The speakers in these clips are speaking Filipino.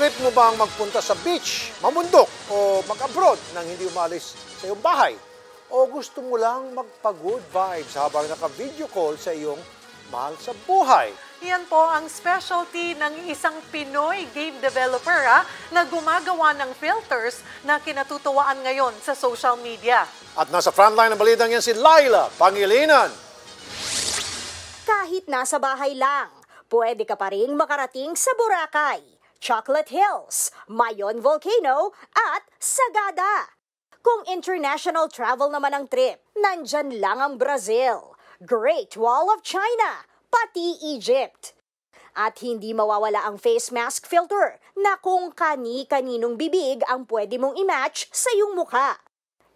Trip mo bang magpunta sa beach, mamundok, o mag-abroad nang hindi umalis sa iyong bahay? O gusto mo lang magpa-good vibes habang naka-video call sa iyong mahal sa buhay? Yan po ang specialty ng isang Pinoy game developer ha, na gumagawa ng filters na kinatutuwaan ngayon sa social media. At nasa frontline ng balitang yan si Laila Pangilinan. Kahit nasa bahay lang, pwede ka pa rin makarating sa Boracay, Chocolate Hills, Mayon Volcano at Sagada. Kung international travel naman ang trip, nandyan lang ang Brazil, Great Wall of China, pati Egypt. At hindi mawawala ang face mask filter na kung kani-kaninong bibig ang pwede mong i-match sa iyong mukha.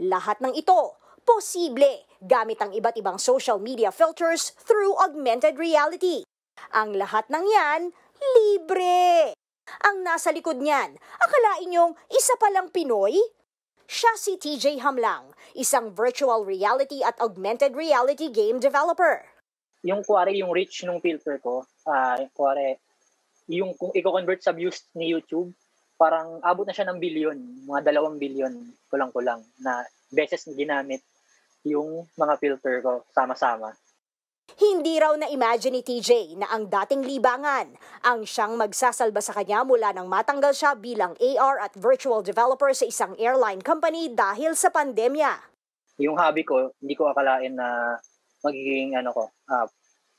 Lahat ng ito, posible gamit ang iba't ibang social media filters through augmented reality. Ang lahat ng yan, libre. Ang nasa likod niyan, akalain niyong isa palang Pinoy? Siya si TJ Hamlang, isang virtual reality at augmented reality game developer. yung kuwari yung reach ng filter ko, ah kuwari yung kung i-convert sa views ni YouTube, parang abot na siya ng billion, mga dalawang billion kulang-kulang na beses na ginamit yung mga filter ko sama-sama. Hindi raw na-imagine ni TJ na ang dating libangan ang siyang magsasalba sa kanya mula nang matanggal siya bilang AR at virtual developer sa isang airline company dahil sa pandemya. Yung hobby ko, hindi ko akalain na magiging ano ko, ah,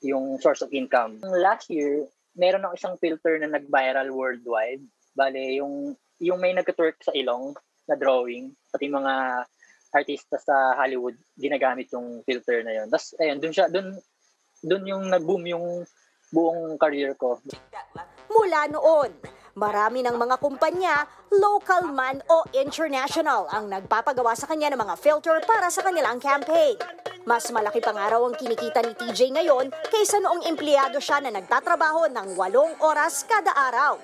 yung source of income. Last year, meron ako isang filter na nag-viral worldwide. Bale, yung yung may nag-twerk sa ilong na drawing, pati mga artista sa Hollywood ginagamit yung filter na yun. Tapos ayun, dun siya dun dun yung nag-boom yung buong career ko. Mula noon, marami ng mga kumpanya, local man o international, ang nagpapagawa sa kanya ng mga filter para sa kanilang campaign. Mas malaki pa nga raw ang kinikita ni TJ ngayon kaysa noong empleyado siya na nagtatrabaho ng walong oras kada araw.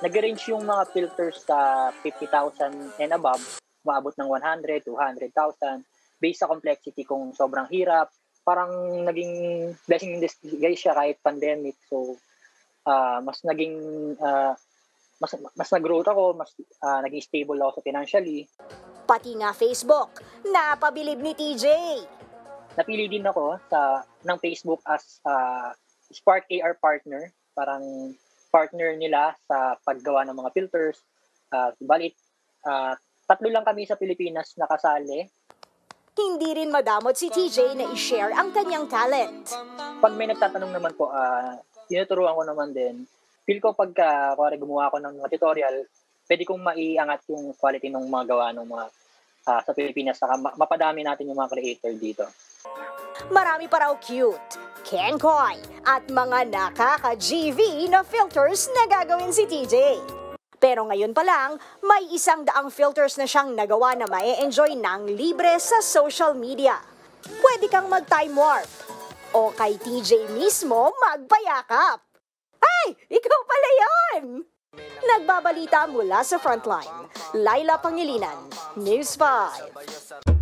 Nag-range yung mga filters sa 50,000 and above, maabot ng 100, 200,000, based sa complexity kung sobrang hirap. Parang naging blessing in disguise siya kahit pandemic. So, ah, mas naging, ah, mas, mas nag-growth ako, mas ah, naging stable ako sa financially. Pati nga Facebook, napabilib ni TJ. Napili din ako sa ng Facebook as ah, Spark AR partner, parang partner nila sa paggawa ng mga filters. Uh, balit, ah, tatlo lang kami sa Pilipinas nakasali. Hindi rin madamot si TJ na i-share ang kanyang talent. Pag may nagtatanong naman po, ah, tinuturuan ko naman din. Feel ko pagka, kuwari gumawa ako ng mga tutorial, pwede kong maiangat yung quality ng mga gawa ng mga ah, sa Pilipinas. Saka ma- mapadami natin yung mga creator dito. Marami pa raw cute, kenkoy, at mga nakaka-GV na filters na gagawin si TJ. Pero ngayon pa lang, may isang daang filters na siyang nagawa na mae-enjoy ng libre sa social media. Pwede kang mag-time warp. O kay TJ mismo magpayakap. Ay, ikaw pala yon! Nagbabalita mula sa Frontline. Laila Pangilinan, News 5.